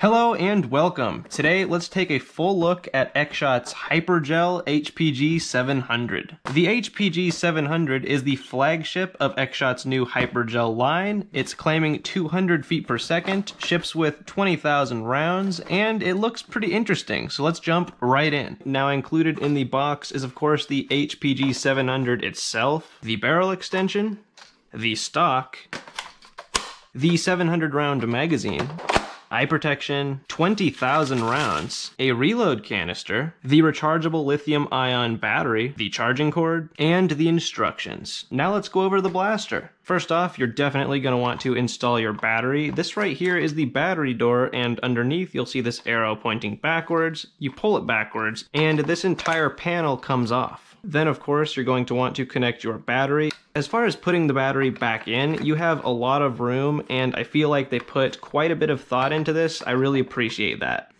Hello and welcome. Today, let's take a full look at Xshot's Hypergel HPG 700. The HPG 700 is the flagship of Xshot's new Hypergel line. It's claiming 200 feet per second, ships with 20,000 rounds, and it looks pretty interesting, so let's jump right in. Now included in the box is of course the HPG 700 itself, the barrel extension, the stock, the 700 round magazine, eye protection, 20,000 rounds, a reload canister, the rechargeable lithium ion battery, the charging cord, and the instructions. Now let's go over the blaster. First off, you're definitely going to want to install your battery. This right here is the battery door, and underneath you'll see this arrow pointing backwards. You pull it backwards, and this entire panel comes off. Then of course you're going to want to connect your battery. As far as putting the battery back in, you have a lot of room and I feel like they put quite a bit of thought into this. I really appreciate that.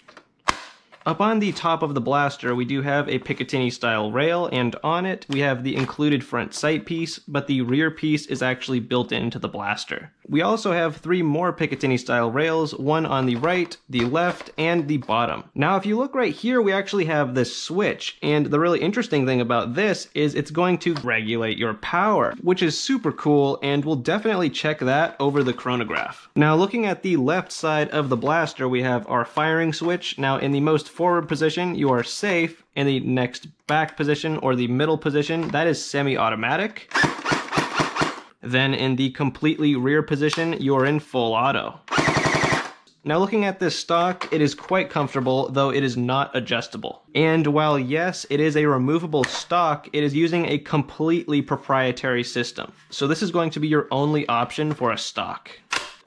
Up on the top of the blaster, we do have a Picatinny style rail, and on it we have the included front sight piece, but the rear piece is actually built into the blaster. We also have three more Picatinny style rails, one on the right, the left, and the bottom. Now if you look right here, we actually have this switch, and the really interesting thing about this is it's going to regulate your power, which is super cool, and we'll definitely check that over the chronograph. Now looking at the left side of the blaster, we have our firing switch. Now in the most forward position, you are safe. In the next back position or the middle position, that is semi-automatic. Then in the completely rear position, you are in full auto. Now looking at this stock, it is quite comfortable, though it is not adjustable. And while yes, it is a removable stock, it is using a completely proprietary system. So this is going to be your only option for a stock.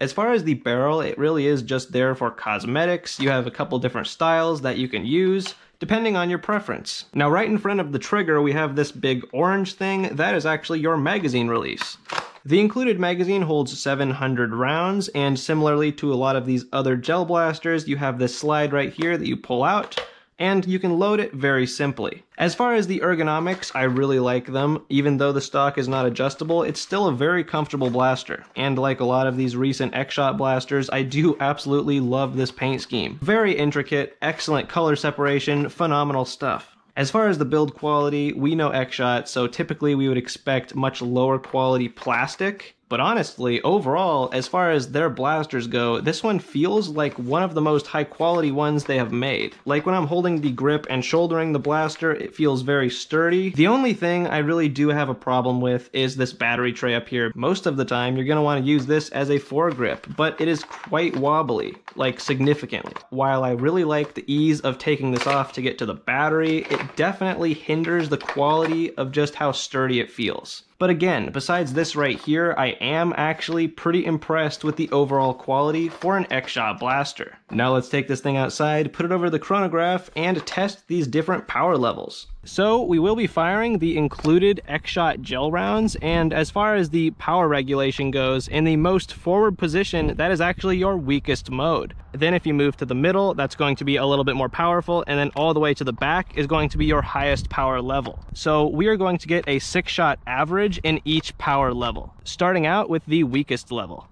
As far as the barrel, it really is just there for cosmetics. You have a couple different styles that you can use depending on your preference. Now right in front of the trigger we have this big orange thing, that is actually your magazine release. The included magazine holds 700 rounds, and similarly to a lot of these other gel blasters, you have this slide right here that you pull out, and you can load it very simply. As far as the ergonomics, I really like them. Even though the stock is not adjustable, it's still a very comfortable blaster. And like a lot of these recent Xshot blasters, I do absolutely love this paint scheme. Very intricate, excellent color separation, phenomenal stuff. As far as the build quality, we know Xshot, so typically we would expect much lower quality plastic, but honestly, overall, as far as their blasters go, this one feels like one of the most high quality ones they have made. Like when I'm holding the grip and shouldering the blaster, it feels very sturdy. The only thing I really do have a problem with is this battery tray up here. Most of the time, you're gonna wanna use this as a foregrip, but it is quite wobbly, like significantly. While I really like the ease of taking this off to get to the battery, it definitely hinders the quality of just how sturdy it feels. But again, besides this right here, I am actually pretty impressed with the overall quality for an Xshot blaster. Now let's take this thing outside, put it over the chronograph, and test these different power levels. So we will be firing the included X-Shot gel rounds, and as far as the power regulation goes, in the most forward position, that is actually your weakest mode. Then if you move to the middle, that's going to be a little bit more powerful, and then all the way to the back is going to be your highest power level. So we are going to get a six shot average in each power level, starting out with the weakest level.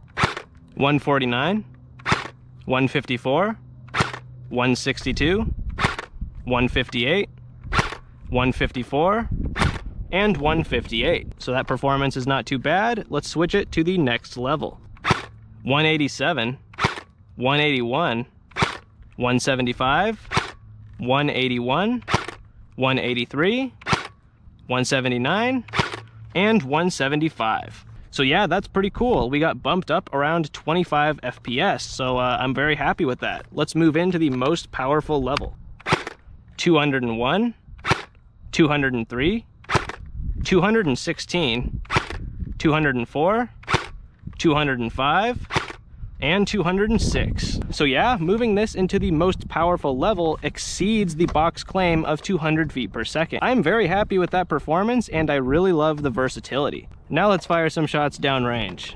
149, 154, 162, 158, 154, and 158. So that performance is not too bad. Let's switch it to the next level. 187, 181, 175, 181, 183, 179, and 175. So yeah, that's pretty cool. We got bumped up around 25 FPS, so uh, I'm very happy with that. Let's move into the most powerful level. 201, 203, 216, 204, 205, and 206. So yeah, moving this into the most powerful level exceeds the box claim of 200 feet per second. I'm very happy with that performance and I really love the versatility. Now let's fire some shots downrange.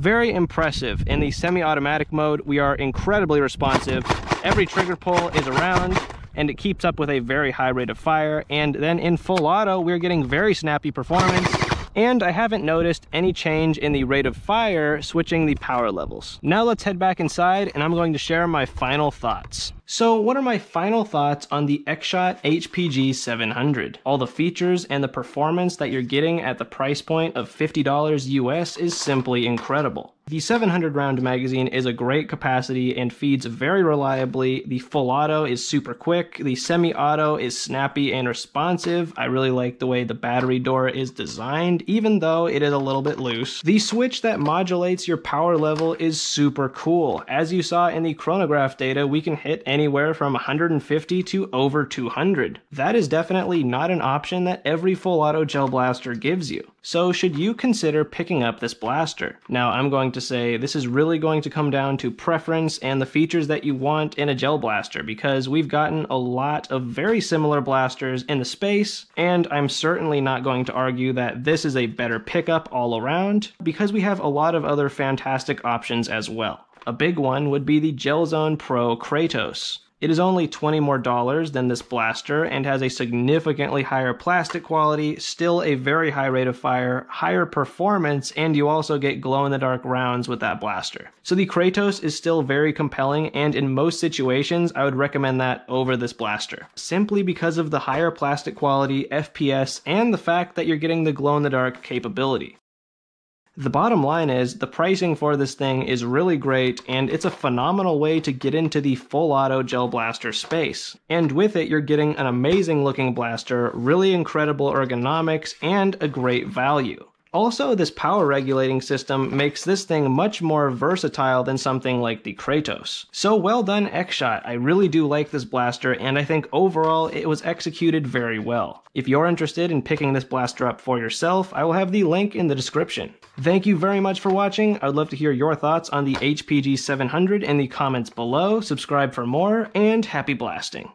Very impressive. In the semi-automatic mode, we are incredibly responsive. Every trigger pull is around, and it keeps up with a very high rate of fire. And then in full auto, we're getting very snappy performance and I haven't noticed any change in the rate of fire switching the power levels. Now let's head back inside and I'm going to share my final thoughts. So what are my final thoughts on the X-Shot HPG 700? All the features and the performance that you're getting at the price point of $50 US is simply incredible. The 700 round magazine is a great capacity and feeds very reliably. The full auto is super quick. The semi auto is snappy and responsive. I really like the way the battery door is designed, even though it is a little bit loose. The switch that modulates your power level is super cool. As you saw in the chronograph data, we can hit anywhere from 150 to over 200. That is definitely not an option that every full auto gel blaster gives you. So should you consider picking up this blaster? Now I'm going to say this is really going to come down to preference and the features that you want in a gel blaster because we've gotten a lot of very similar blasters in the space and I'm certainly not going to argue that this is a better pickup all around because we have a lot of other fantastic options as well. A big one would be the Gelzone Pro Kratos. It is only 20 more dollars than this blaster and has a significantly higher plastic quality, still a very high rate of fire, higher performance, and you also get glow in the dark rounds with that blaster. So the Kratos is still very compelling and in most situations I would recommend that over this blaster. Simply because of the higher plastic quality, FPS, and the fact that you're getting the glow in the dark capability. The bottom line is the pricing for this thing is really great and it's a phenomenal way to get into the full auto gel blaster space. And with it, you're getting an amazing looking blaster, really incredible ergonomics, and a great value. Also, this power regulating system makes this thing much more versatile than something like the Kratos. So well done X-Shot, I really do like this blaster and I think overall it was executed very well. If you're interested in picking this blaster up for yourself, I will have the link in the description. Thank you very much for watching, I would love to hear your thoughts on the HPG 700 in the comments below, subscribe for more, and happy blasting.